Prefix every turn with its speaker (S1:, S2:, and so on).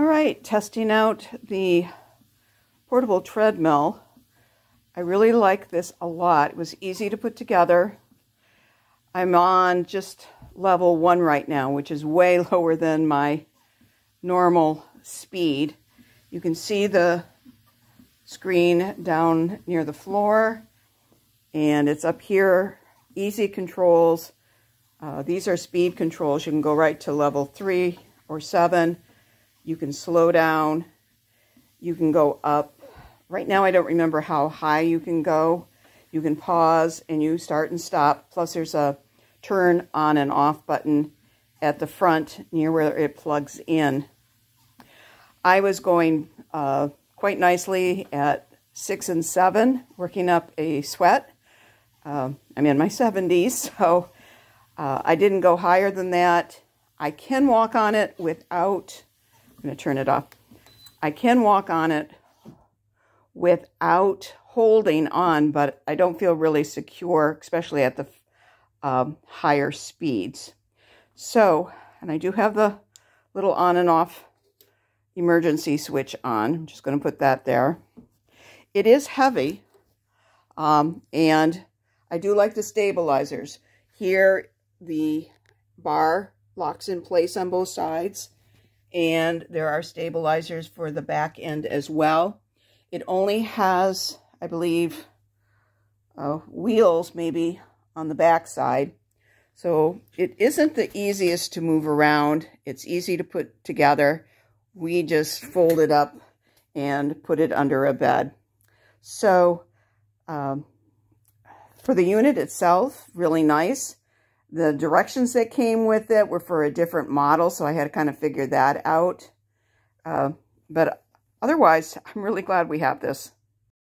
S1: All right, testing out the portable treadmill. I really like this a lot. It was easy to put together. I'm on just level one right now, which is way lower than my normal speed. You can see the screen down near the floor and it's up here, easy controls. Uh, these are speed controls. You can go right to level three or seven. You can slow down. You can go up. Right now, I don't remember how high you can go. You can pause and you start and stop. Plus, there's a turn on and off button at the front near where it plugs in. I was going uh, quite nicely at six and seven, working up a sweat. Uh, I'm in my 70s, so uh, I didn't go higher than that. I can walk on it without I'm going to turn it off. I can walk on it without holding on, but I don't feel really secure, especially at the um, higher speeds. So, and I do have the little on and off emergency switch on. I'm just going to put that there. It is heavy, um, and I do like the stabilizers. Here, the bar locks in place on both sides and there are stabilizers for the back end as well. It only has, I believe, uh, wheels maybe on the back side. So it isn't the easiest to move around. It's easy to put together. We just fold it up and put it under a bed. So um, for the unit itself, really nice. The directions that came with it were for a different model, so I had to kind of figure that out. Uh, but otherwise, I'm really glad we have this.